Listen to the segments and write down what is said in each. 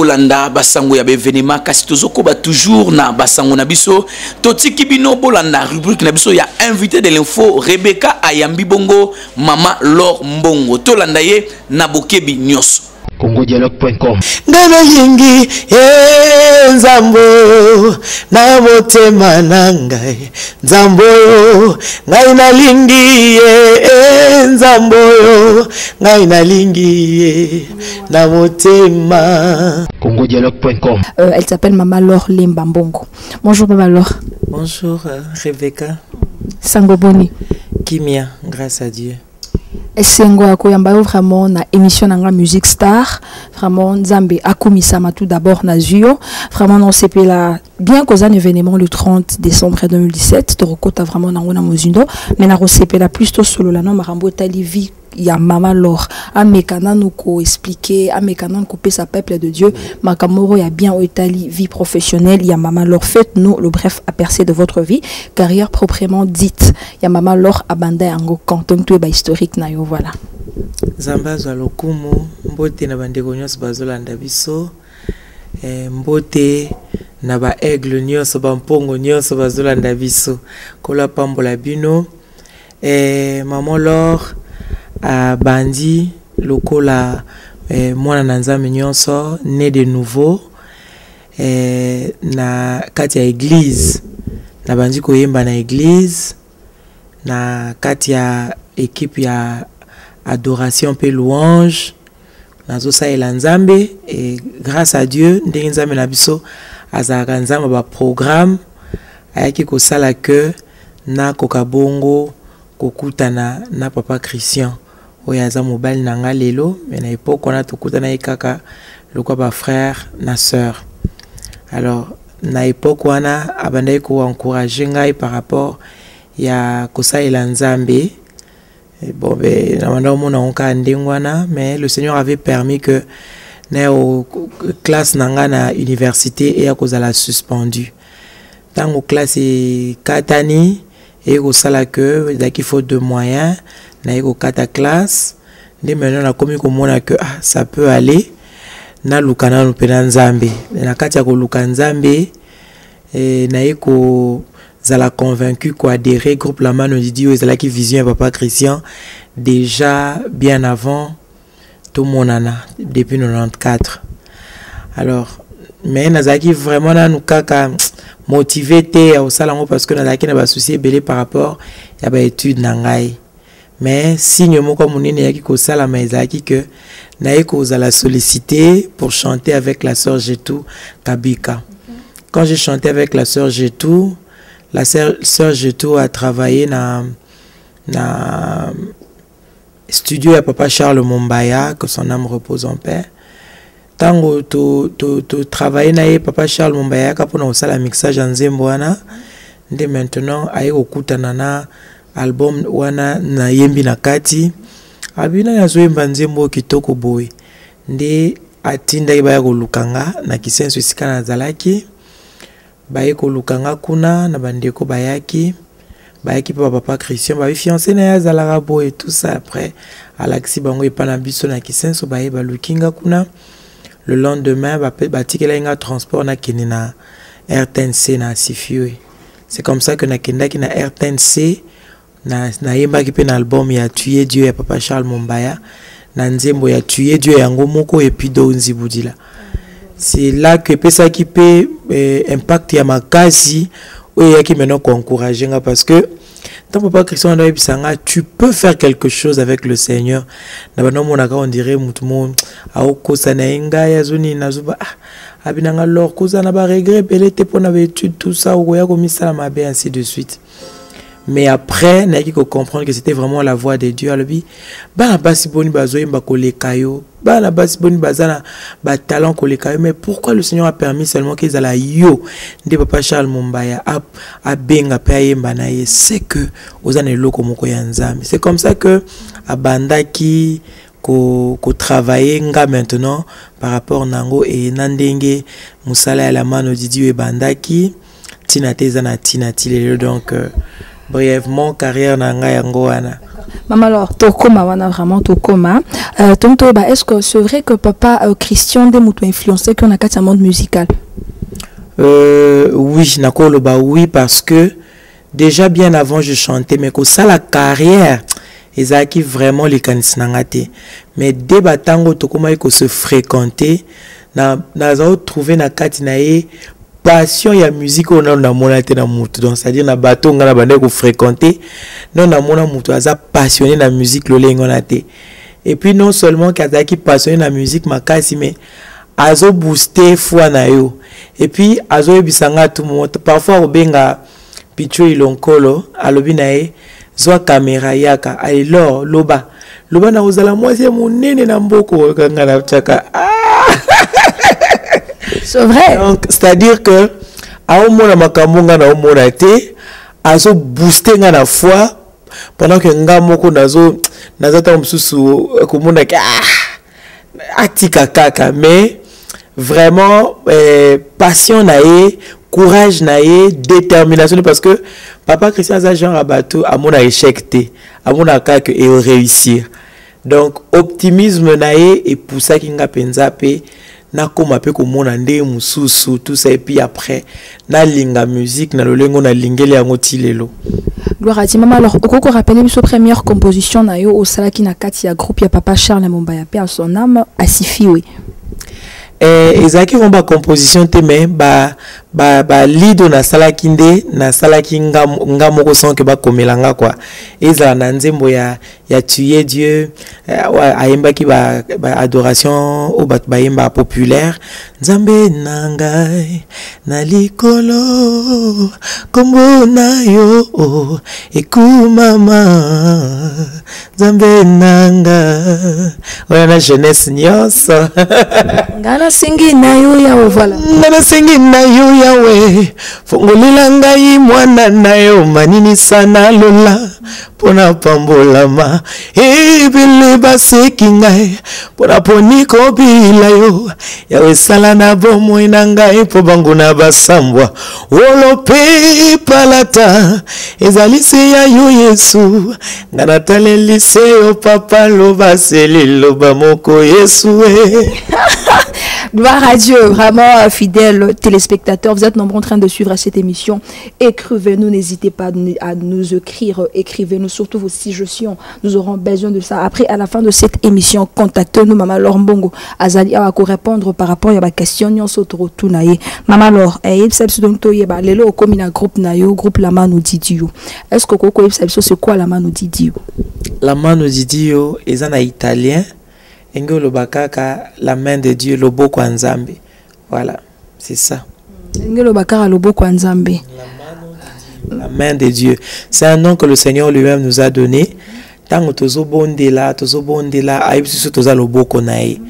bolanda basango ya baevenema kasi tozokoba toujours na basango na biso. Totiki bino bolanda rubrique na biso ya invité de l'info rebeka ayambi bongo mama lor mbongo. Tolanda ye na bokebi nyonso. Congodialogue.com nga nalingi ye nzambo na motema na ngai. Nzambo oyo ngai nalingi ye. Nzambo oyo ngai nalingi ye. Na motema congodialogue.com Euh, elle s'appelle Mama Laure Limbambongo. Bonjour Mama Laure. bonjour euh, rebecca. Sangoboni. kimia grâce à dieu esengo ya vraiment na émission na musique star. Vraiment nzambe akumisama tout d'abord na zwi vraiment na osepela bien koza na événement le 30 décembre 2017 tokokota vraiment nango na mozindo mais na kosepela plus tosolola na makambo etali vie ya mama lor ameka nanu koexplike ameka nanu kopesa peuple de dieu. Makambo moko ya bien oyo etali vie professionnelle ya mama lor faites nous le bref apercé de votre vie. Carrière proprement dite. Ya mama lor abanda yango canton toyeba historique na yo voilà. Nzambe azwa lokumu mbote na bandeko nyonso bazolanda biso. Eh, mbote na baaigle nyonso bampongo nyonso bazolanda biso. Kolo apambola bino. Eh, mama lor abandi lokola eh, mwana na nzambe nyonso né de nouveau eh, na kati ya église. Nabandi koyemba na église na kati ya équipe ya adoration mpe louange. Nazosalela nzambe e grâce à dieu ndenge nzambe na biso azalaka nzambe baprogramme ayaki kosala ke nakoka bongo kokutana na papa christian. Oyo aza mobali na nga lelo me na epoke wana tokutana ye kaka lokwa bafrère na sœur. Alors na epoke wana abandaki koencourage ngai par rapport ya kosalela nzambe. Bon ben na banda omona ngo kaka ndenge wana mais le seigneur avait permis que na o classe na nga na université eya kozala suspendu. Ntango classe ekatani eye kosala ke ezalaki faute de moyen naye kokata classe nde maintenant nakomi komona ke ah, ça peut aller. Naluka nanu mpe na nzambe. Na kati ya koluka nzambe eh, naye kozala convaincu koadhérer groupe la mano didi oyo ezalaki vision ya papa christian déjà bien avant tomonana depuis 94 alors mais nazalaki vraiment nanu kaka motivé te ya kosala yango parce que nazalaki na basusi ebele par rapport ya baétude na ngai mais signe moko monene eyaki kosalama ezalaki ke naye kozala sollicité pour chanter avec la sœur Getou Kabika. Quand j'ai chanté avec la sœur Getou, la sœur, sœur Getou a travaillé na, na studio ya papa Charles Mombaya, que son âme repose en paix. ntango totravaille na ye papa charles mombaya yaka mpona kosala mixage ya nzembo wana nde maintenant aye kokutana na album wana nayembi na kati. Abi nani azoyemba nzembo oyo kitoko boye. Nde atindaki baya koluka nga na kisenso esika nazalaki. Baye koluka nga kuna na bandeko bayaki bayaki mpe bapapa christian babi fiance na ye azalaka boye tout ça après. Alakisi bango epa na biso na kisenso baye baluki nga kuna. Le lendemain batikelaki nga transport nakende na rtnc na sifiwe. C'est comme ça que nakendaki na rtnc nayembaki mpe na album ya tuye dieu ya papa charles mombaya. Na nzembo ya tuye dieu yango moko epuis do nzibudila. C'est là que epesaki mpe eh, impact ya makasi oyo eyaki maintenant koencourage nga parce que ntango papa christian tu peux faire quelque chose avec le seigneur. On dirait tout ça ainsi de suite mais après nayaki kocomprendre que c'était vraiment la voix de dieu. Alobi bana basi boni bazoyemba koleka yo bana basi boni baza na batalent koleka yo mais pourquoi le seigneur a permis seulement kezala yo nde papa charles mombaya abenga mpe ayemba na ye? C'est que oza na eloko moko ya nzambe c'est comme ça que abandaki kotravaille ko nga maintenant par rapport nango e na ndenge mosala ya la mano didi ebandaki ntina te eza na ntina ti donc euh, brièvement carrière na ngai yango wana. Maman, alors, Tokoma, wana vraiment Tokoma. Euh, Tonto, bah, est-ce que c'est vrai que papa euh, Christian Demoutou influencé qu'on a quatre monde musical? Euh, oui, nakoloba oui parce que déjà bien avant je chantais mais ça la carrière ezalaki vraiment likanisi na nga te. Mais de batango tokomaki kose fréquenter na naza otrouve na kati na ye passion ya musique oyo nano namona te na mutu. Donc c'est à dire na bato oyo ngai na bandaki kofréquenter nano namona mutu aza passionné na musique lolenge wana te. Et puis non seulement ke azalaki passionné na musique makasi mais azobooste foi na yo. Et puis azoyebisa nga tout moment parfois obenga picho ilonkolo alobi na ye zwa kamera yaka. Alors loba. Loba na kozala mwasi ya monene na mboko kanga na tiaka C'est vrai. donc c'est-à-dire que aomona makambo nga na omona te azobooste nga na foi pendant que nga moko nazo naza ntango mosusu komonaki ah, atika kaka mais vraiment eh, passion na ye courage na ye détermination parce que papa christian aza genre ya bato amona échec te amonaka kaka réussir donc optimisme na ye epusaki nga mpenza mpe nakóma mpe komona nde mosusu tout ça epuis après nalinga musique na lolenge nalingeli yango ti lelo Gloire à Dieu. Maman, alors, okoko rappelé biso première composition na yo au salaki na kati ya groupe ya papa Charles Mombaya pe à son âme asifi oui. eh, ezalaki vraiment bacomposition te me balido ba, ba lido nasalaki nde nasalaki nga, nga moko sonke bakomela nga kua ezala na nzembo ya, ya tuye dieu wa- ayembaki baadoration ba adoration oyo bato bayembaka populaire. Nzambe na ngai na likolo kombo na yo oh, ekumama. Nzambe na nga oyo na jeunesse nyonso. Ngana singi na yo ya voilà. nga nasengi na yo yawe. Fongolela ngai mwana na yo maninisa nalola mpo na pambolama ebele baseki ngai mpo na poni kobila yo yawe esala na bomoi na ngai mpo banguna basambwa. Wolo palata ezali se ya yo yesu. Nga nataleli yo papa loba se liloba moko yesu e. Gloire à Dieu, vraiment euh, fidèles téléspectateurs, vous êtes nombreux en train de suivre cette émission. Écrivez-nous, n'hésitez pas à nous- écrire, euh, écrivez-nous surtout vos suggestions. Nous aurons besoin de ça. Après, à la fin de cette émission, contactez-nous, Maman Laure Mbongo. Azali a répondre par rapport à la question nyonso torotu na ye. Maman Laure, eh, biso donc toyeba lelo okomi na groupe na yo, groupe Lama nous dit. Est-ce que biso c'est quoi Lama nous dit la mano didi yo eza na italien oloba kaka la main de dieu ya nzambe voilà c'est ça Ngelo bakara loboko ya Nzambe. La main de dieu. C'est un nom que le seigneur lui-même nous a donné. Ntango tozobondela tozobondela biso toza loboko na ye.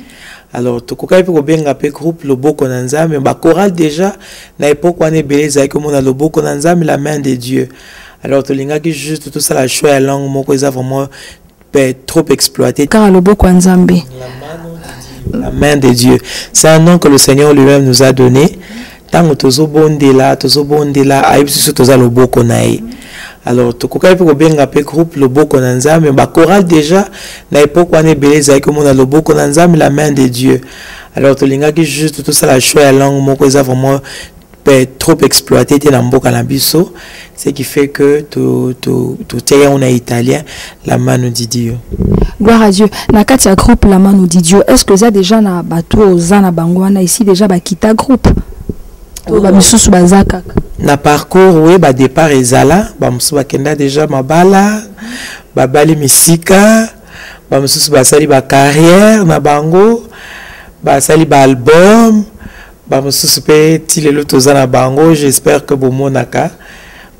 Alors tokokaki mpe kobenga mpe groupe loboko na nzambe. Bachoral déjà na epoke wana ebele ezalaki komona loboko na nzambe la main de dieu. Alors tolingaki juste tosala choix ya langue moko eza vraiment pe, trop exploité. Kara loboko ya Nzambe. la main de Dieu. C'est un nom que le Seigneur lui-même nous a donné. Tango tozobondela, tozobondela, ayebi biso toza loboko na ye. Alors tokokaki mpe kobenga mpe groupe loboko na nzambe. Bachoral déjà na epoke wana ebele ezalaki komona loboko na nzambe la main de Dieu. Alors tolingaki juste tosala choix ya langue moko eza vraiment pe, trop exploité te na mboka na biso. Ce qui fait que totia yango na italien la mano didio gloire à dieu. Na kati ya groupe lama nous dit dieu. Est ce que eza déjà na bato oza na bango wana? Ici déjà bakita groupe bamisusu baza kaka. Na parcours oyo badépart ezala bamosusu bakenda déjà mabala babali misika bamosusu basali bacarrière na bango basali baalbum bamosusu mpe ti lelo toza na bango j'espère que bomonaka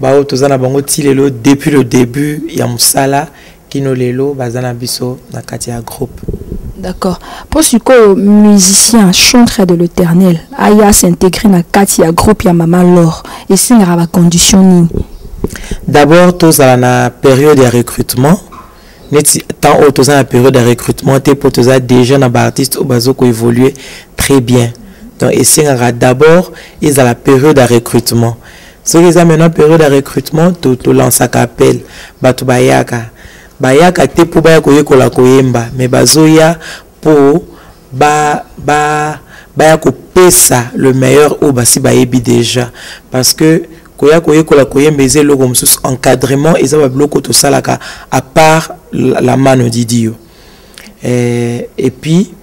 baoyo toza na bango ti lelo depuis le début ya mosala kino lelo baza na biso na kati ya groupe d'accord. Mpo sikoyo musicien chantre de l'éternel aya s'intégrer na kati groupe ya mama lor esengaka bacondition nini d'abord tozala na période ya recrutement. Neti temps oyo toza na période ya recrutement te mpo déjà na baartiste oyo baza koévolue très bien. Donc esengaka d'abord ezala période ya recrutement. Soki eza maintenant période ya recrutement to- tolansaka appel bato bayaka bayaka te mpo baya koyekola koyemba me bazoya mpo ba, ba, baya kopesa le meilleur oyo basi bayebi déjà. Parce que koya koyekola koyemba eza eloko mosusu encadrement eza babiloko tosalaka à part la, la mano didi yo eh, et puis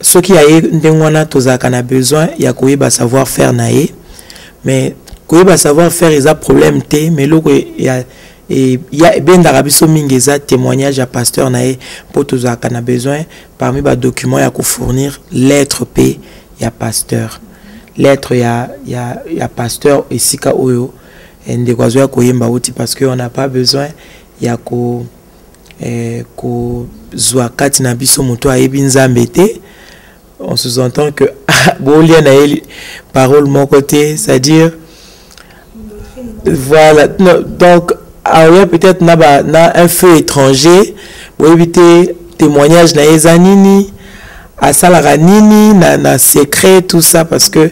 soki aye ndenge wana tozalaka na besoin ya koyeba savoir faire na ye mais koyeba savoir faire eza problème te mais eloko e- ya e- ya ebendaka biso mingi eza témoignage ya pasteur na ye mpo tozalaka na besoin. Parmi badocument ya kofournir lettre mpe ya pasteur. Lettre ya, ya, ya pasteur esika oyo. Ndeko azoya koyemba uti parce que on n'a pas besoin. Ya ko eh, kozwa kati na biso moto ayebi nzambe te. On sous-entend que bolia na ye parole moko te c'est-à-dire voilà non, donc aoya peut-être na, ba, na un feu étranger. Boyebi te témoignage na ye eza nini asalaka nini na, na secret tout ça parce que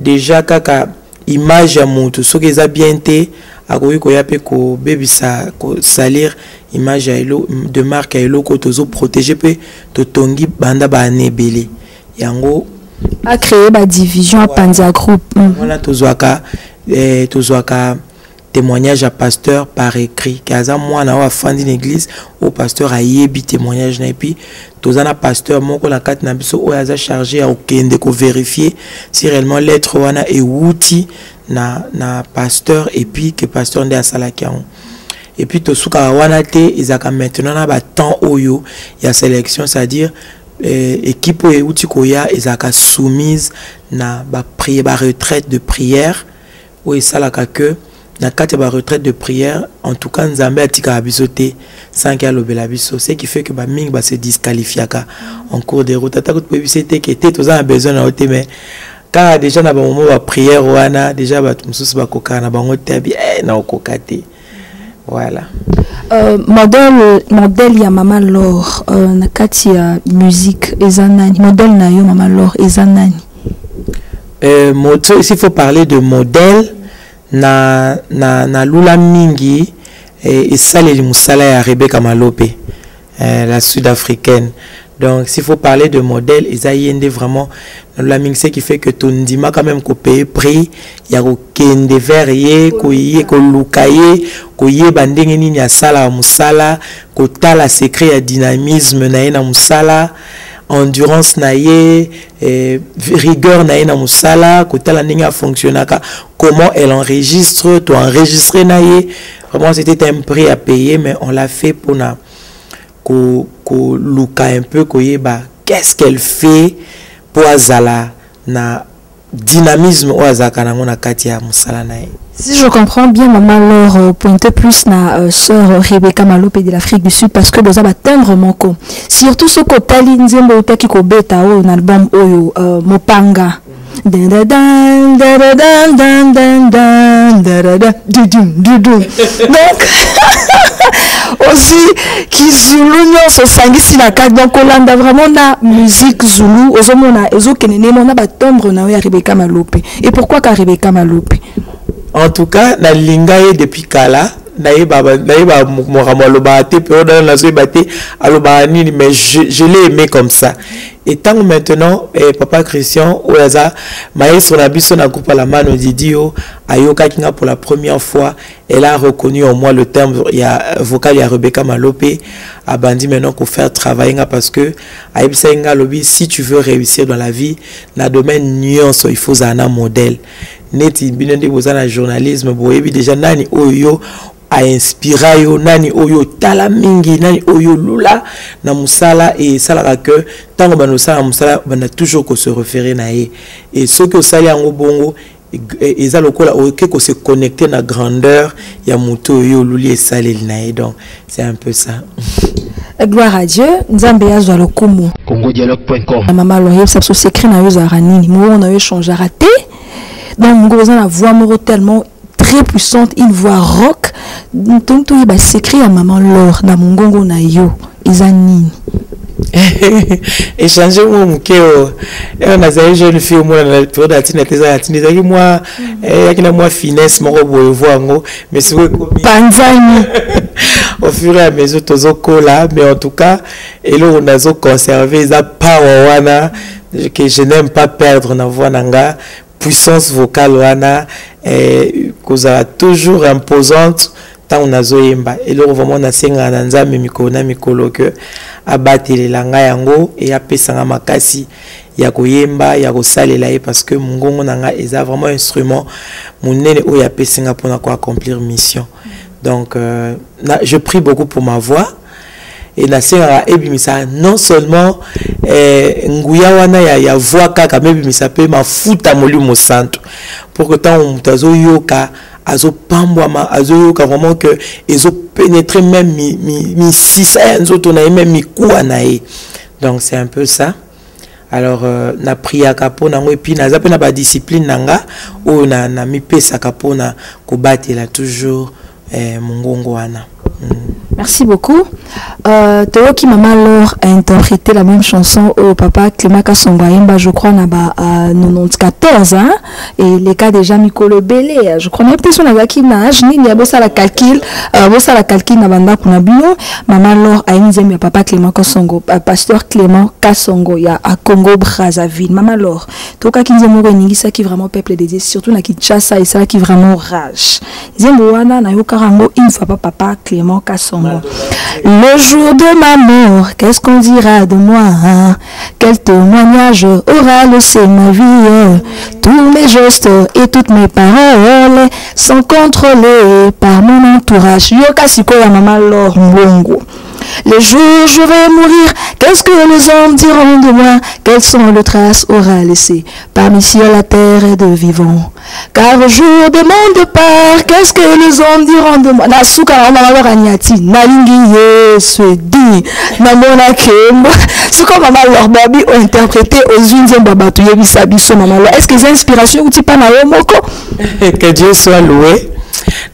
déjà kaka image ya motu soki eza bien te akoki koya mpe kobebisa kosalir image ya elo de marque ya eloko oyo tozoprotege mpe totongi banda baane ebele yango acréer badivision apanzi ya groupe mm. wana tozwaka eh, tozwaka témoignage ya pasteur par écrit. Ke aza mwana oyo afandi na église oyo pasteur ayebi témoignage na ye puis toza na pasteur moko na kati na biso oyo aza chargé ya kokende kovérifie si réellement lettre wana ewuti na, na pasteur et puis ke pasteur nde asalaki yango. Et puis tosukaka wana te ezalaka maintenant na batemps oyo ya sélection c'est-à-dire eh, équipe oyo euti koya ezalaka soumise na baretraite de prière oyo esalaka ke na kati ya baretraite de prière en tout cas nzambe atikaka biso te sanki alobela biso. Ce qui fait que bamingi base disqualifiaka en cours de route. Atako toyebisi te ke te toza na besoin na yo te mais kaka déjà na bamomo baprière wana déjà bato mosusu bakokaka na bango te abi eh, naokoka te. Voilà. Euh, modèle modèle ya mama lor euh, na kati ya musique eza nani? Modèle na yo mama lor eza nani? Euh, so faut parler de modèle na, na, na lula mingi eh, esaleli mosala ya rebeka malope eh, la sud-africaine. Donc s'il faut parler de modèle eza ye nde vraiment na lula mingi ce qui fait que tondima quand même kopeye prix ya kokende vers ye koye koluka ye koyeba ndenge nini asalaka mosala kotala secret ya dynamisme na ye na mosala endurance na eh, rigueur na na mosala kotala ndenge afonctionnaka comment elle enregistre to enregistre na vraiment c'était un prix à payer mais on l'a fait mpona ko- koluka un peu koyeba qu'est-ce qu'elle fait mpo azala na dynamisme oyo azalaka nango na Si je comprends bien, maman, leur euh, plus na euh, sœur Rebecca Malopé de l'Afrique du Sud parce que nous avons timbre moko. Surtout ce que Tali Nzembo Taki Kobeta au album Oyo euh, Mopanga. Donc aussi kizulu nyonso osangisi na kati donc kolanda vraiment na musique zulu ozomona ezokende nemo na batombre na yo ya Rebecca Malope. Et pourquoi ka Rebecca Malope? en tout cas nalinga ye depuis kala nayeba makambo alobaka te mpe oyo nazoyeba te alobaka nini mais je l'ai aimé comme ça et ntango maintenant eh, papa christian oyo aza maestro na biso na groupe alamano didi oyo ayokaki nga pour la première fois elle a reconnu en moi le terme ya vocal ya rebecca malope abandi maintenant kofaire travailler nga parce que ayebisaki nga alobi si tu veux réussir dans la vie na domaine nyonso il faut ozala na modèle. Neti bino nde boza na journalisme boyebi déjà nani oyo yo ainspira yo nani oyo otala mingi nani oyo olula na mosala esalaka ke ntango banda osala mosala banda toujours kose référé na ye. E soki osali yango bongo eza lokola oke kose connecte na grandeur ya moto oyo oluli esaleli na ye. Donc c'est un peu ça. Gloire à dieu nzambe azwa lokumu. Congodialogue.com na mama lo yebisa biso secret na yo ezalaka nini. Moko na yo echangeaka te donc ngo oza na voix moko tellement très puissante une voix rock. Donc toyeba secret ya mama lor na mongongo na yo. Eza nini? Échange mwa moke oyo eyo nazali jeune fille omona ya ntina te eza ya ntina ezalaki mwa eyaki na mwa finesse moko boye vo yango mais sikoyo ekomi panzani au fur et à mesure tozokola mais en tout cas eloko nazoconserve eza power wana. Que je n'aime pas perdre na voix na nga. Puissance vocale wana eh, kozala toujours imposante ntango nazoyemba eloko vraiment nasengaka na nzambe mikolo na mikolo ke abatelela ngai yango e apesanga makasi ya koyemba ya kosalela ye parce que mongongo na ngai eza vraiment instrument monene oyo apesi nga mpona koaccomplir mission. Donc euh, na, je prie beaucoup pour ma voix et nasengaka ebimisa non seulement eh, nguya wana ya, ya voix kaka me ebimisa mpe mafuta molimo santo. Pour que ntango moto azoyoka azopambwama azoyoka vraiment que ezopénétrer même misisa mi, mi ya nzoto na ye même mikuwa na ye. Donc c'est un peu ça. Alors euh, napriaka mpo nango epuis naza mpe na badiscipline na nga oyo namipesaka na mpona kobatela toujours eh, mongongo wana. Mm. Merci beaucoup. Euh, Toyoki Mama Laure a interprété la même chanson au papa Clément Kassongwaimba, je crois, là-bas à 94, hein, et les cas déjà Mikolo Belé, je crois, même peut-être on a qui nage, ni ni abosa la calcul, abosa la calcul na banda kuna bio, Mama Laure a une zemi papa Clément Kassongo, pasteur Clément Kassongo, ya à Congo Brazzaville. Mama Laure, toka kinze moko ningisa qui vraiment peuple dédié, surtout na Kinshasa et ça qui vraiment rage. Zembo wana na yokarango une fois papa Clément Kassongo. Le jour de ma mort, qu'est-ce qu'on dira de moi hein? Quel témoignage aura laissé ma vie Tous mes gestes et toutes mes paroles sont contrôlés par mon entourage. Yoka sikoya mama Laure Mbongo. Le jour où je vais mourir, qu'est-ce que les hommes diront de moi? Quelles sont les traces aura laissées parmi ciel, la terre et de vivants Car au jour de mon départ, qu'est-ce que les hommes diront de moi? Nalingi ont interprété aux unes. Est-ce que c'est inspiration ou pas na Que Dieu soit loué.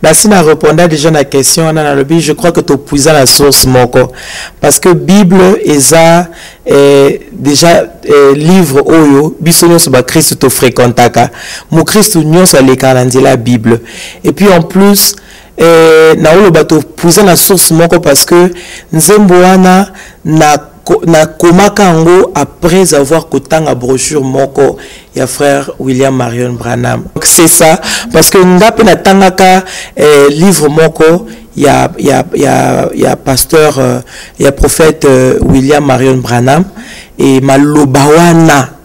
Nasi na répondre déjà na question wana nalobi je crois que topuiza na source moko. Parce que bible eza eh, déjà eh, livre oyo biso nyonso bakristu tofréquentaka mokristu nyonso alekaka na nzela ya bible. Et puis en plus eh, naoloba topuiza na source moko parce que nzembo wana na nakomaka yango après avoir kotanga brochure moko ya frère william marion branham. C'est ça parce que nga mpe natangaka eh, livre moko ya, ya, ya, ya pasteur euh, ya prophète euh, william marion branham. E maloba wana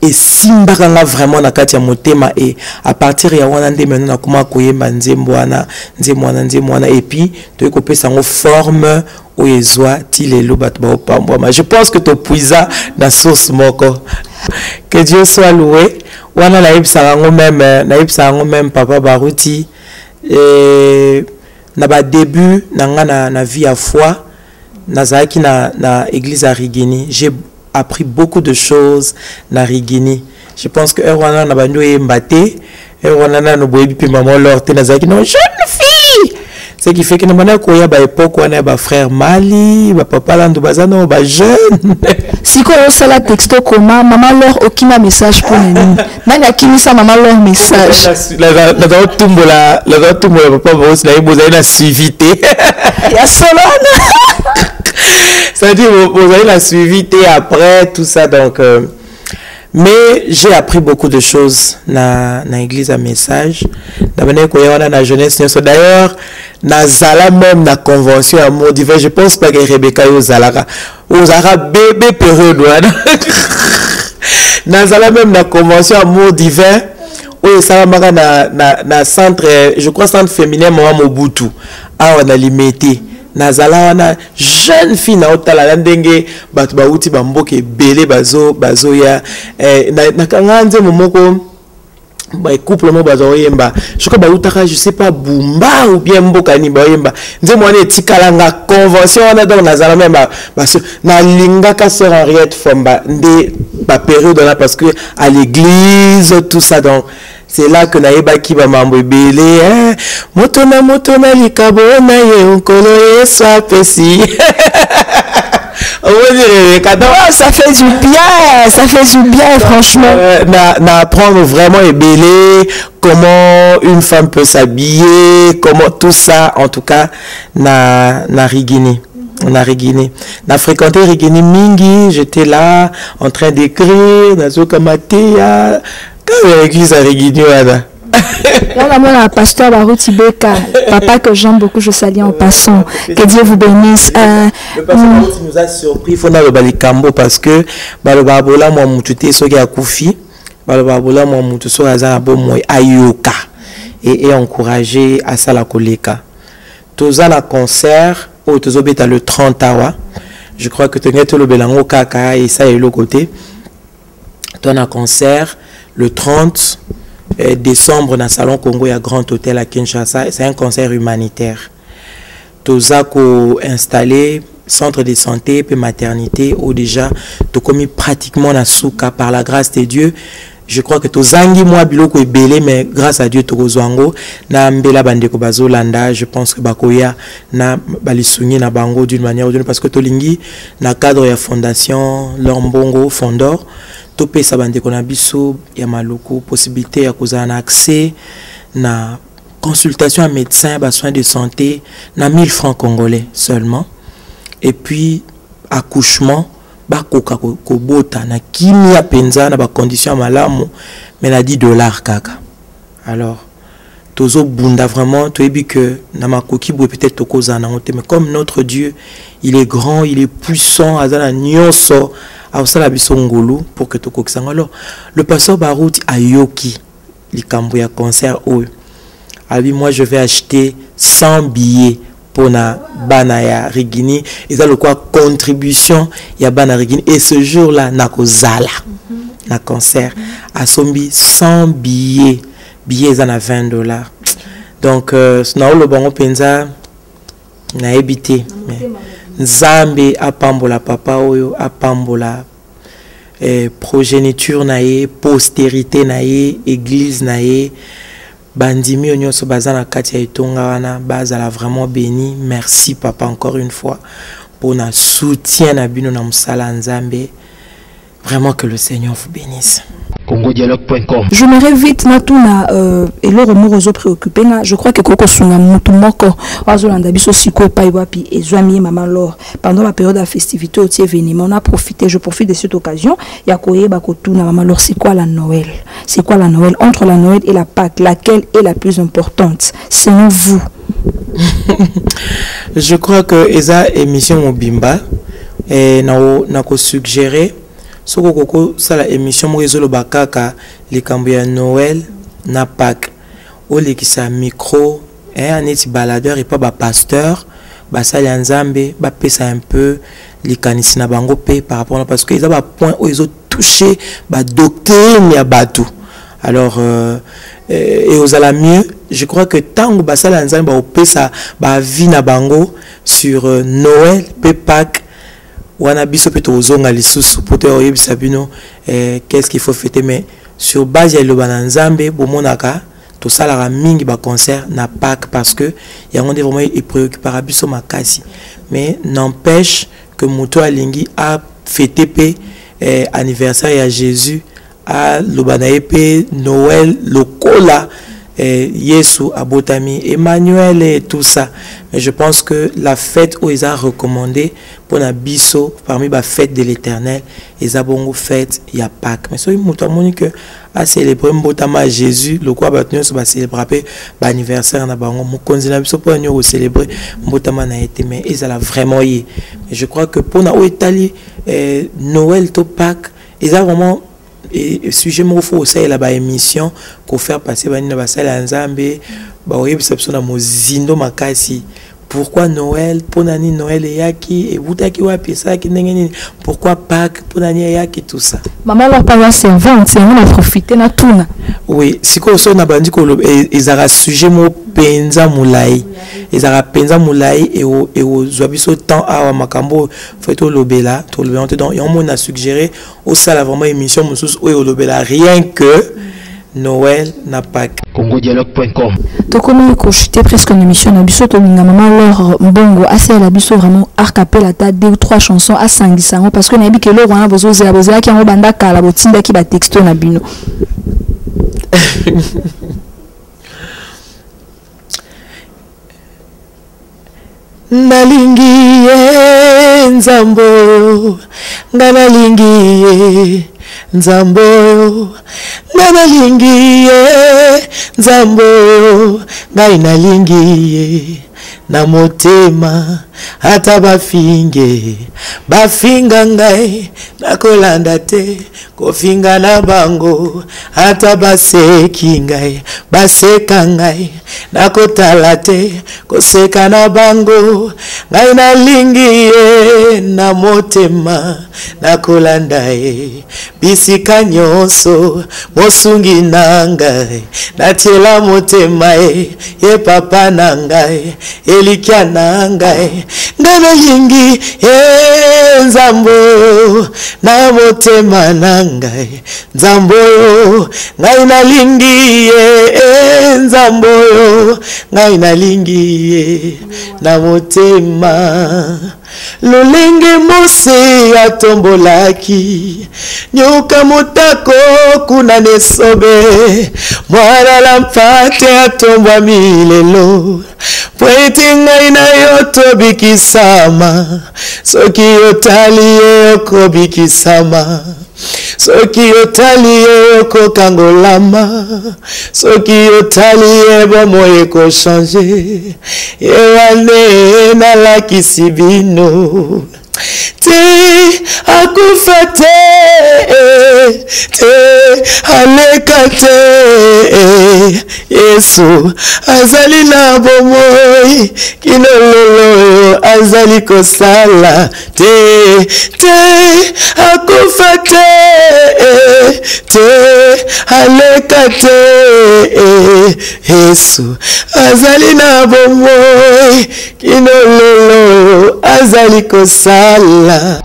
esimbaka nga vraiment na kati ya motema e à partir ya wana nde meno nakoma koyemba nzembo wana nzembo wana nzembo wana. Epuis toyei kopesa yango forme oyo ezwa ti lelo bato baopambwama je pense que topuiza na source moko. Que dieu soit loué. Wana nayebisaka yango meme nayebisaka yango meme papa baruti. E, na badébut na nga na, na vie ya foi nazalaki na, na église ya rigini appris beaucoup de choses na rigini. Je pense que heure wana na bandi oyemba te heure wana nano boyebi mpe mama olor te na jeune fille ce qui fait que na banda koya baépoke wana ya bafrère mali bapapa lando baza nao bajeune sikoyo osala texto koma mama lor okima message mpo na nini nani akimisa mama lor message? Naza kotumbola naza kotumbola papa naye bozali na suivi te ya solo wana c'est-à-dire vous avez la suivi après tout ça donc euh, mais j'ai appris beaucoup de choses na na église à message na bana koya wana na jeunesse d'ailleurs nazala même na convention ya mot divin. Je pense pas que rebeka oyo ozalaka ozalaka bébé période wana nazala même na convention ya mot divin oyo esalamaka na, na, na centre je crois centre féminin mama mobutu. Awa na limete nazala wana jeune fille naotala na ndenge bato bauti bamboka ebele bazoya. Bazo eh, nakanga nzembo moko couple moko baza koyemba soki bautaka je sais pas bumba ou bien mboka nini baoyemba. Nzembo wana etikalanga convention wana donc nazala meme nalingaka sœur henriette fomba nde bapériode wana parce que à l'église tout ça donc c'est là que nayebaki bamambo ebele eh? moto na moto na likabo na ye nkolo yesu apesi Oh, ça fait du bien, ça fait du bien, franchement. Euh, na, na apprendre vraiment ebele comment une femme peut s'habiller comment tout ça en tout cas na na rigini na rigini na fréquenté rigini mingi j'étais là en train d'écrire ya kaka église wana Là, la mère, pasteur Barouti Beka, papa que j'aime beaucoup, je salue en passant. Que Dieu vous bénisse. Euh, Le pasteur Barouti nous a surpris. Fo naloba likambo parce que baloba bolamu ya mutu te soki akufi baloba bolamu ya mutu soki aza na bomoi ayoka. E, e encourage asala koleka. Toza na concert. Oyo tozobeta le 30 awa. Je crois que tongai tolobela yango kaka esala eloko te to na concert le 30 euh, décembre na salon congo ya grand hôtel à kinshasa. C'est un concert humanitaire. Toza koinstalle centre de santé mpe maternité oyo déjà tokomi pratiquement na suka par la grâce de dieu. Je crois que tozangi mwa biloko ebele mais grâce à dieu tokozwa yango na mbela bandeko bazolanda. Je pense que bakoya na balisungi na bango d'une manière ou d'une parce que tolingi na cadre ya fondation lor mbongo fondor topesa bandeko na biso ya maloko possibilité ya kozala na accès na consultation ya médecin basoins de santé na 1000 francs congolais seulement. Et puis accouchement bakoka ko- kobota na kimia mpenza na bacondition ya malamu mais na 10 dollars kaka. Alors tozobunda vraiment toyebi que na makoki boye peut-être tokozala nango te mais comme notre dieu il est grand il est puissant aza na nyonso akosala biso ngolu pour que tokokisa yango. Alors le pasteur barouti ayoki likambo ya concert oyo. Abi moi je vais acheter 100 billets mpona bana ya rigini. Eza lokwa contribution ya bana ya rigini. Et ce jour là nakozala na concert asombi 100 billets billet eza na 20 dollars. Donc euh, naoloba yango mpenza nayebi te nzambe apambola papa oyo apambola eh, progéniture na ye postérité na ye église na ye bandimi oyo nyonso baza na kati ya etonga wana vraiment béni. Merci papa encore une fois mpona soutien na bino na mosala ya nzambe. Vraiment que le seigneur vous bénisse congodialogue.com j'aimerais vite natuna euh, eloko moko ezopréoccupe nga je crois ke kokosunga motu moko azolanda biso sikoyo epai wapi ezwami ye mama lor pendant la période ya festivité oti événement on a profité je profite de cette occasion ya koyeba kotuna mama lor c'est quoi la noël? C'est quoi la noël? Entre la noël et la pâque laquelle est la plus importante selon vous? Je crois que eza émission mobimba eh, na- nakosuggere soki okoki kosala émission moko ezoloba kaka likambo ya noël na pâke olekisa micro eh, neti baladeur epa bapasteur basali ya nzambe bapesa un peu likanisi na bango mpe par rapport na parce que eza bapoint oyo ezotouche badoctrine ya bato. Alors euh, euh, ekozala mieux je crois que ntango basala ya nzambe bakopesa bavi na bango sur euh, noël mpe pâke wana biso mpe tokozonga lisusu mpo te oyebisa bino eh, qu'est-ce qu'il faut fêter. Mais sur base ya liloba na nzambe bomonaka tosalaka mingi baconcert na pâke parce que yango nde vraiment epréoccupaka biso makasi. Mais n'empêche que moto alingi afete mpe eh, anniversaire ya jésus aloba na ye mpe noël lokola eh, yesu abotami emmanuel et tout ça. Mais je pense que la fête oyo eza recommandée mpona biso parmi bafête de l'éternel eza bongo fête ya pâke mais soki moto amoni que acélébre mbotama ya jésus lokola bato nyonso bacélébrera mpe baanniversaire na bango mokonzi na biso mpona nio kocélébre mbotama na te mais ezala vraiment ye mais je crois que mpona oyo etali eh, noël to pâke eza vraiment et et sujet moko fo kosalela baémission kofaire passer banini na basali ya nzambe bakoyebisa biso na mozindo makasi pourquoi noël mpona nini noël eyaki ebutaki wapi esalaki ndenge nini pourquoi pâke mpona nini eyaki tout ça? Mama mpa servante yango na profite natuna oui sikoyo so na bandi koloba e- ezalaka sujet moko mpenza molai ezalaka mpenza molai ekozwa biso temps awa makambo oyo fai tolobela. Tolobela te donc yango moni na suggéré osala vraiment émission mosusu oyo olobela. Rien que noël na pâke congodialogue.com tokomi kochute presque na émission na biso tolinga mama lor mbongo asalela biso vraiment arcapel ata deux ou trois chansons asangisa yango parce que nayebi ke eloko wana bozozela bozalaki yango banda kala botindaki batexto na bino nalingi ye nzambe oyo nga nalingi ye nzambe oyo nga nalingi ye nzambe oyo ngai nalingi ye. Na motema ata bafinge bafinga ngai nakolanda te kofinga na bango. Ata baseki ngai baseka ngai nakotala te koseka na bango. Ngai nalingi ye na motema nakolanda ye. Bisika nyonso mosungi na ngai natiela motema ye ye papa na ngai elikya na ngai ngai nalingi ye nzambo na motema na ngai. Nzambo oyo ngai nalingi ye nzambo oyo ngai nalingi ye na motema. Lolenge mose atombolaki nyoka motako kuna nesobe. Mwana la mpate atombwami lelo po ete ngai na yo tobikisama soki otali ye okobikisama soki otali ye okokangolama soki otali ye bomoi ekochange ye wane nalakisi bino te akufa te te aleka te yesu azali na bomoi kino lelo oyo azali kosala. Te te akufa te te aleka te yesu azali na bomoi kino lelo oyo azali kosala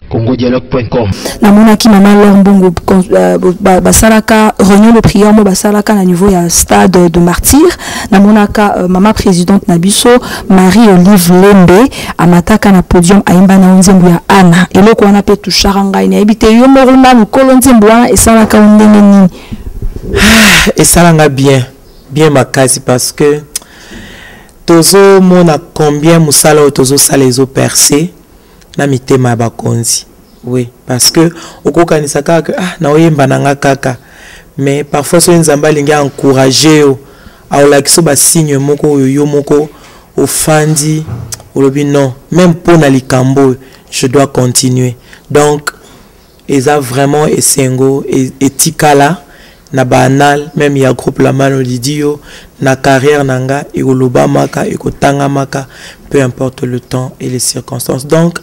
congodialogue.com namonaki mama lor mbongo euh, basalaka réunion de prière mo basalaka na niveau ya stade de martyr. Namonaka euh, mama présidente na biso marie olive lembe amataka na podium ayemba na yo nzembo ya ana eloko wana mpe tushaka ngai nayebi te yo moko nanu nkolo nzembo wana esalaka yo ndenge nini? Esalanga bien bien makasi parce que tozomona combien mosala oyo tozosala ezoperce na mitema ya bakonzi. Oui parce que okokanisa kaka ah naoyemba na nga kaka. Mais parfois soki nzambe alingi encourage yo aolakisa basigne moko oyo yo moko ofandi olobi non. Même mpo na likambo oyo je dois continuer. Donc eza vraiment esengo e- etikala na baanal même ya groupe lamano lidi yo na carrière na nga ekolobamaka ekotangamaka peu importe le temps et les circonstances. Donc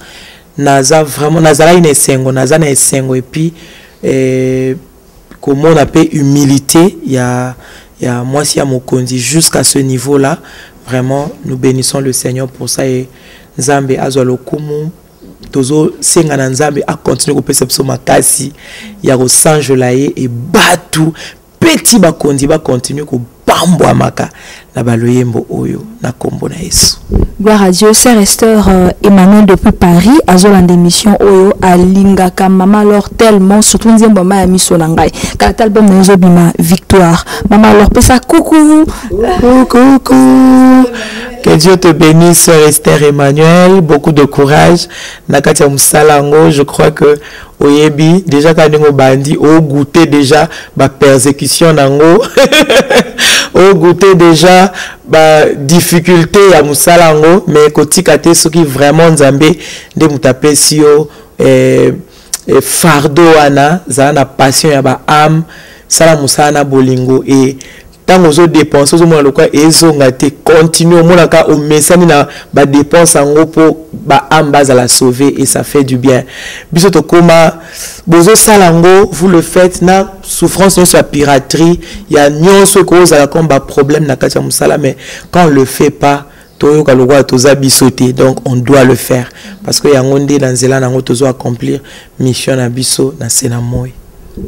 naza vraiment nazalaki na esengo naza na esengo epuis eh, komona mpe humilité ya ya mwasi ya mokonzi jusqu'à ce niveau là vraiment nous bénissons le seigneur pour ça et nzambe azwa lokumu tozosenga na nzambe akontinue kopesa biso makasi ya kosanjola ye ebatu peti bakonzi bakontinue kobambwamaka na baloyembo oyo na nkombo na yesu gloire à dieu sœur esther euh, emmanuel depuis paris azolanda émission oyo alingaka mama lor tellement surtout nzembo mama ya miso na ngai kaka ta album na ye ezobima victoire mama lor pesa kuku Coucou, coucou. Que Dieu te bénisse, sœur Esther Emmanuel. Beaucoup de courage. Nakati ya mosala yango, je crois que oyebi déjà ka ndenge obandi ogoûté déjà bapersécution nango ogoûté déjà badifficulté ya mosala yango mais kotika te soki vraiment nzambe nde moto apesi yo eh, eh, fardeau wana zala na passion ya baame sala mosala na bolingo e ntango ozodepense ozomona lokola ezonga te. Continue omonaka omesani na badepense yango mpo baame bazala sauve et ça fait du bien. Biso tokóma bozosala yango vous le faites na souffrance nyonso ya piraterie ya nyonso ekozala comme baproblème na kati ya mais quand on le fait pas donc on doit le faire. Parce que yango nde na nzela nango tozo accomplir mission na biso na se na moi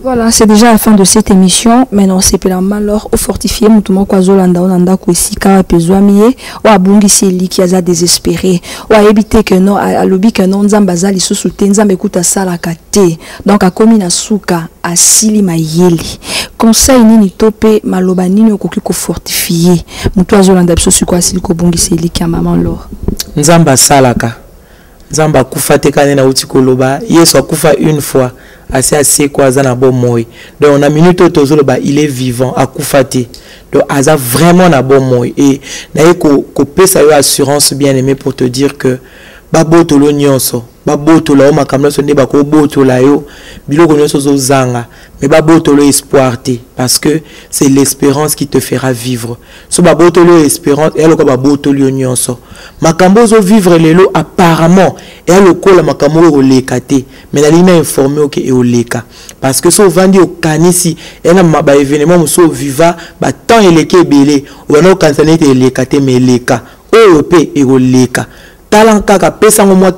Voilà, c'est déjà la fin de cette émission. Maintenant, c'est pour la malheur au fortifié, mutumo kwa zolanda onanda ko esika pezwami ye o abungisi eliki aza désespéré. O ayebi te ke no a- alobi ke no nzambe aza lisusu te nzambe kuta asalaka te donc akomi na suka asili mayele conseil nini to mpe maloba nini okoki kofortifie motu azolanda biso sikoyo asili kobungisa eliki ya mama lor? Nzambe asalaka nzambe akufa te kani nauti koloba yesu akufa une fois asi asekwa aza na bomoi donc na minute oyo tozoloba il est vivant akufa te donc aza vraiment na bomoi e naye ko- kopesa yo assurance bien aimé pour te dire que babotola yo nyonso babotola yo makambo nyonso nde bakobotola yo biloko nyonso ozozanga mais babotola yo espoir te parce que c'est l'espérance qui te fera vivre. So babotoli yo espérance eya lokola babotoli yo nyonso. Makambo ozovivre lelo apparemment eya lokola makambo oyo ekoleka te mais nalingi na informe oke eoleka. Parce que so ovandi okanisi eya na baévénement mosusu oviva batemps eleki ebele obanda okanisa neti eleka te mais eleka. Oyo mpe ekoleka moi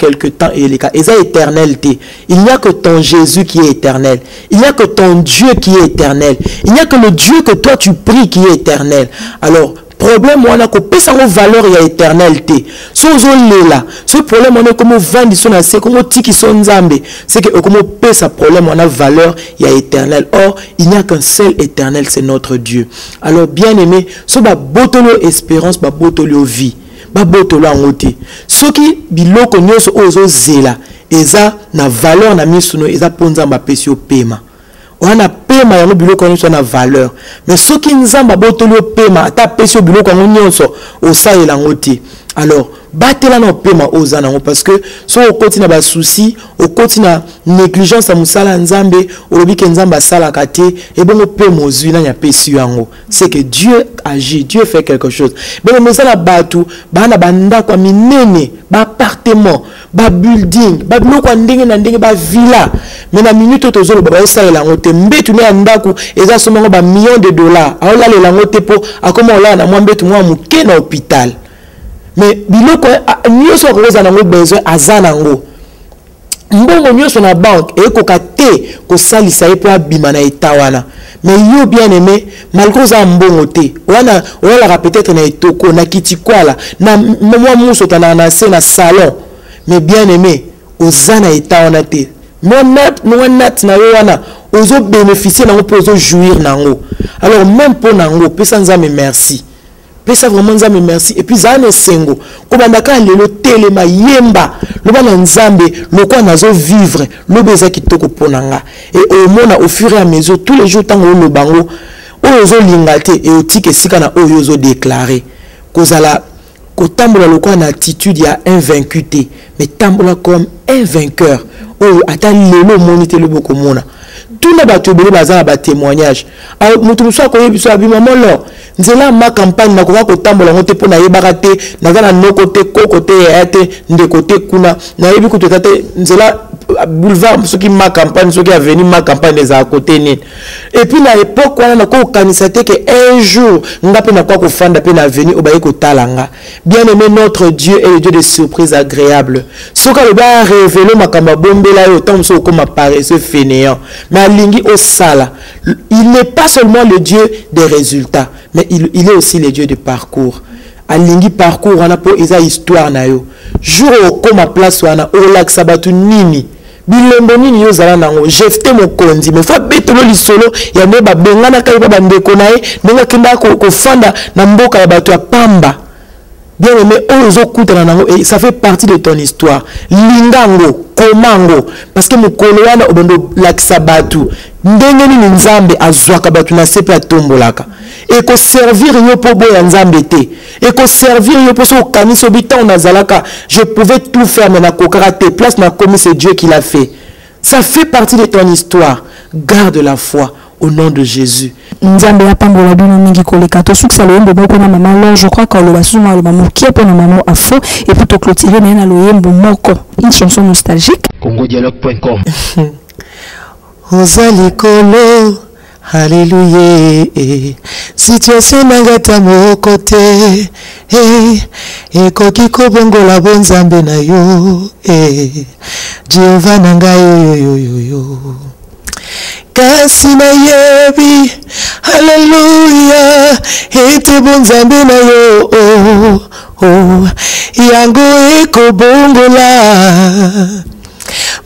il n'y a que ton jésus qui est éternel. Il n'y a que ton dieu qui est éternel. Il n'y a que le dieu que toi tu pries qui est éternel. Alors problème wana kopesa yango valeur ya éternel te. So ozolela so problème wana ekomi ovandi so na se ekomi otiki so nzambe. Problème valeur ya éternel. Or il n'y a qu'un seul éternel c'est notre dieu. Alors bien aimé espérance vie babotola yango te. Soki biloko nyonso oyo ozozela eza na valeur na miso no eza mpo nzambe apesi yo pema wana pema yango biloko nyonso na valeur. Mais soki nzambe abotoli yo pema ata apesi yo biloko yango nyonso osalela yango te. Alors batela na opema oyo oza nango parce que soki okoti na basusi okoti na négligence ya mosala ya nzambe olobi ke nzambe asalaka te ebongo mpe mozwi nani apesi yo yango. C'est que dieu agit dieu fait quelque chose. Bongo mais eza na bato baa na bandako ya minene baappartement babuilding babiloko ya ndenge na ndenge bavilla mais na minute oyo tozoloba baosalela yango te. Mbetu ne ya ndako eza somango bamillion de dollars. Aolalela yango te mpo akoma olala na mwa mbetu mwa moke na hôpital. Mais biloko nyonso akoki kozala nango besoin aza nango mbongo nyonso na banke ekoka te kosalisa ye mpo abima na eta wana. Mais yo bien aimé malgré oza na mbongo te wana olalaka peut-être na etoko na kitikwala na mwa musu otandaka na se na salon. Mais bien aimé oza na eta wana te. Mwa nat na yo wana ozobénéficie nango mpo ozojouir nango. Alors même mpo nango opesa nzambe merci pesa vraiment nzambe merci. Et puis zala na esengo kobanda kaka lelo telema yemba loba na nzambe lokwa nazovivre loba eza kitoko mpo na nga e omona au fur et à mesure tous les jours ntango oloba ngo oyo ozolinga te e otika esika na oyo ozodeklare kozala kotambola lokola na attitude ya invaincu te mais tambola comme un vainqueur. Oyo ata lelo omoni te lobi okomona. Tuna bato ebele baza na batémoignage. Alors, moto mosusu akoyebi biso abima molo nzela ya ma campagne nakoka kotambola yango te mpo nayebaka te naza na noko te koko te yaya te ndeko te kuna. Nayebi kutu eza te nzela boulevard soki ma campagne soki aveni ma campagne ezala kote nini epuis na époque wana nakoki kokanisa te ke un jour nga mpe nakoka kofanda mpe na aveni oyo baye kotala nga bien aimé notre dieu est le dieu de surprise agréable soki alobi arévele makambo abombela yo ntango mosusu okoma paresseux fainéant mais alingi osala il n'est pas seulement le dieu des résultats mais il, il est aussi le dieu de parcours. Alingi parcours wana mpo eza histoire na yo. Jour okóma place wana olakisa bato nini bilembo nini yo ozala nango? Jefte mokonzi. Me fo abetelo lisolo ya nde babenganaka ye ba bandeko na ye ndenge akendaka ko- kofanda na mboka ya bato ya pamba bien aimé et ça fait partie de ton histoire. Linga yango koma yango parce que mokolo wana obanda olakisa bato ndenge nini nzambe azwaka bato na se mpe atombolaka ekoservir yo mpo boya nzambe te. Ekoservir yo mpo so okanisi obi ntango nazalaka je pouvais tout faire mais nakokaka te place nakomi c'est dieu qui l'a fait. Ça fait partie de ton histoire. Garde la foi au nom de jésus. Nzambe apambola bino mingi koleka. Tosukisa loyembo moko na mama lor je crois et une chanson nostalgique. Congodialogue.com oza likolo haleluya situation nanga moko te eh, ekoki kobongola bonzambe na yo eh, jehova na ngai oyoyoyoyo kasi nayebi. Haleluya ete bonzambe na yo. Oh, oh, yango ekobongola.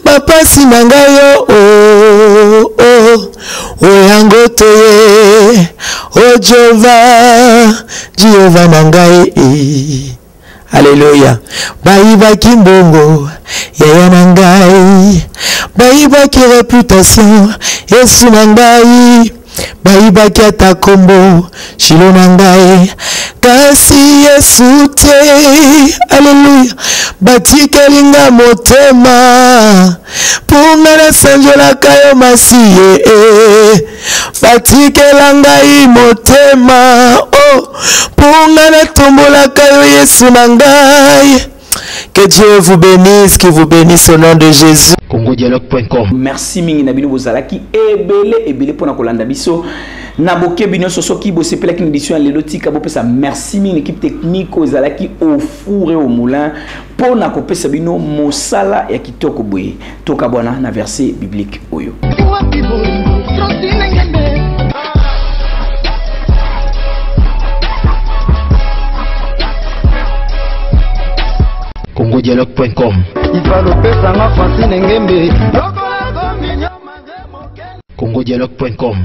Bapasi na ngai yo. Oh, oh, oyango toye. O jehova. Jehova na ngai. Haleluya bayibaki mbongo yaya na ngai bayibaki reputation yesu na ngai bayibaki ata kombo shilo na ngai kasi yesu te aleluya batikeli nga motema mpo nga nasanjolaka yo masiye eh. batikela ngai motema oh, mpo nga natombolaka yo yesu na ngai que dieu vous bénisse qui vous bénisse au nom de jésus. Congodialogue.com merci mingi na bino bozalaki. Ebele ebele mpona kolanda biso. Na bokebi nyonso soki bosepelaki na édition ya lelo tika bopesa merci mingi. Na équipe technique oyo ezalaki au four et au moulin mpona kopesa bino mosala ya kitoko boye. Toka bwana na verset biblique oyo Dialogue.com. CongoDialogue.com